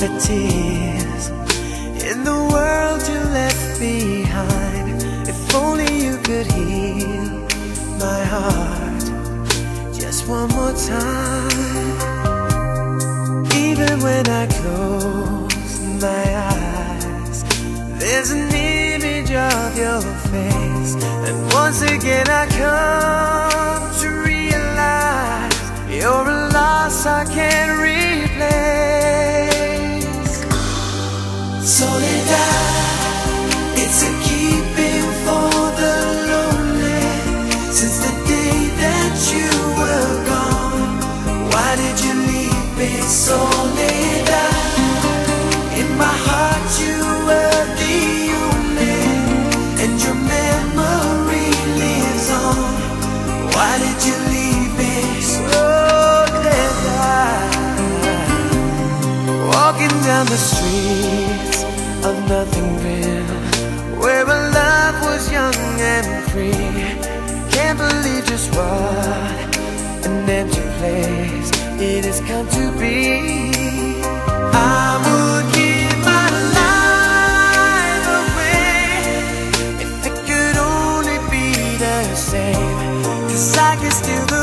the tears in the world you left behind. If only you could heal my heart just one more time. Even when I close my eyes, there's an image of your face, and once again I come Soledad, it's a keeping for the lonely since the day that you were gone. Why did you leave me, Soledad? In my heart, you were the only, and your memory lives on. Why did you leave me, Soledad? Walking down the streets of nothing real. Where our love was young and free. Can't believe just what an empty place it has come to be. I would give my life away If it could only be the same. Cause I can still